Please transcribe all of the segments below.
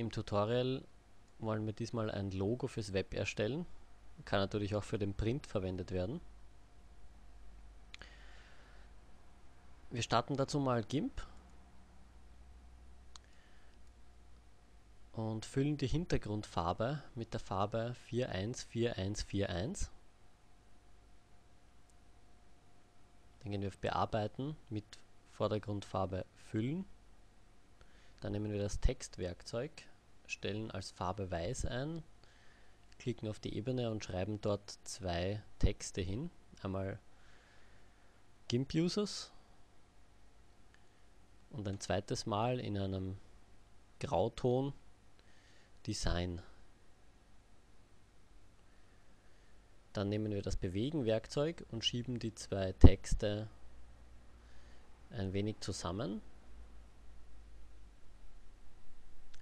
Im Tutorial wollen wir diesmal ein Logo fürs Web erstellen. Kann natürlich auch für den Print verwendet werden. Wir starten dazu mal GIMP und füllen die Hintergrundfarbe mit der Farbe 414141. Dann gehen wir auf Bearbeiten mit Vordergrundfarbe füllen. Dann nehmen wir das Textwerkzeug, stellen als Farbe weiß ein, klicken auf die Ebene und schreiben dort zwei Texte hin. Einmal GIMP Users und ein zweites Mal in einem Grauton Design. Dann nehmen wir das Bewegen-Werkzeug und schieben die zwei Texte ein wenig zusammen.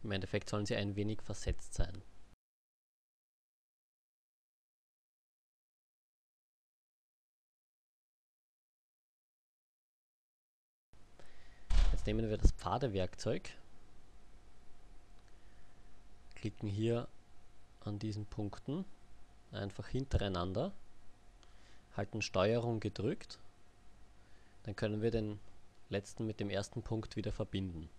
Im Endeffekt sollen sie ein wenig versetzt sein. Jetzt nehmen wir das Pfade-Werkzeug, klicken hier an diesen Punkten einfach hintereinander, halten Steuerung gedrückt, dann können wir den letzten mit dem ersten Punkt wieder verbinden.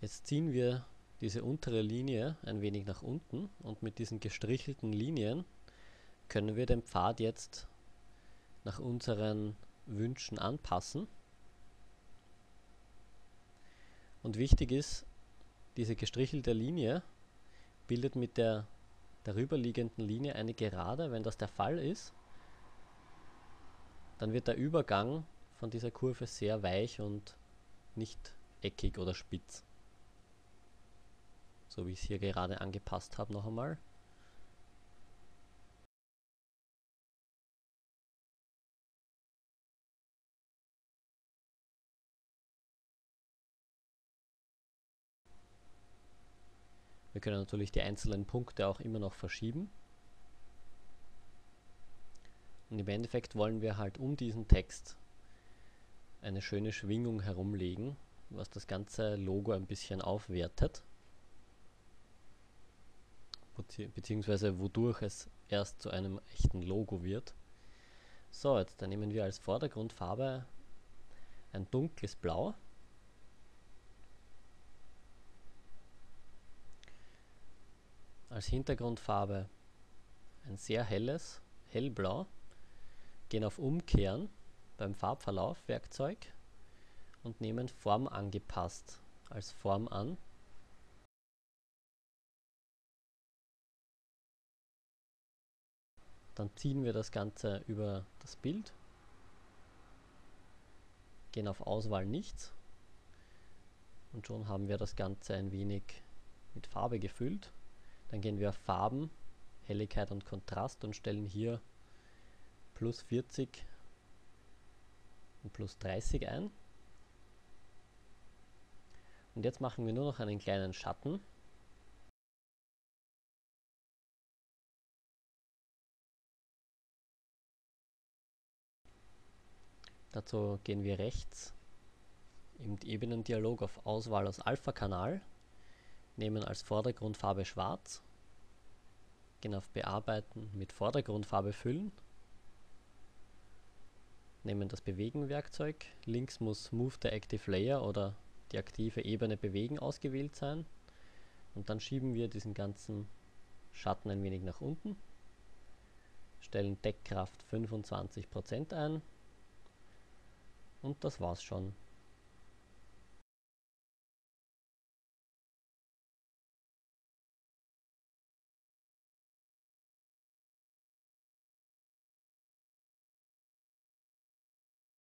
Jetzt ziehen wir diese untere Linie ein wenig nach unten und mit diesen gestrichelten Linien können wir den Pfad jetzt nach unseren Wünschen anpassen. Und wichtig ist, diese gestrichelte Linie bildet mit der darüberliegenden Linie eine Gerade. Wenn das der Fall ist, dann wird der Übergang von dieser Kurve sehr weich und nicht eckig oder spitz. So wie ich es hier gerade angepasst habe noch einmal. Wir können natürlich die einzelnen Punkte auch immer noch verschieben. Und im Endeffekt wollen wir halt um diesen Text eine schöne Schwingung herumlegen, was das ganze Logo ein bisschen aufwertet. Beziehungsweise wodurch es erst zu einem echten Logo wird. So, jetzt dann nehmen wir als Vordergrundfarbe ein dunkles Blau. als Hintergrundfarbe ein sehr helles, hellblau, gehen auf Umkehren beim Farbverlauf Werkzeug und nehmen Form angepasst als Form an. Dann ziehen wir das Ganze über das Bild, gehen auf Auswahl nichts und schon haben wir das Ganze ein wenig mit Farbe gefüllt. Dann gehen wir auf Farben, Helligkeit und Kontrast und stellen hier plus 40 und plus 30 ein. Und jetzt machen wir nur noch einen kleinen Schatten. Dazu gehen wir rechts im Ebenendialog auf Auswahl aus Alpha-Kanal nehmen als Vordergrundfarbe schwarz, gehen auf Bearbeiten mit Vordergrundfarbe füllen, nehmen das Bewegen-Werkzeug, links muss Move the Active Layer oder die aktive Ebene bewegen ausgewählt sein. Und dann schieben wir diesen ganzen Schatten ein wenig nach unten, stellen Deckkraft 25% ein und das war's schon.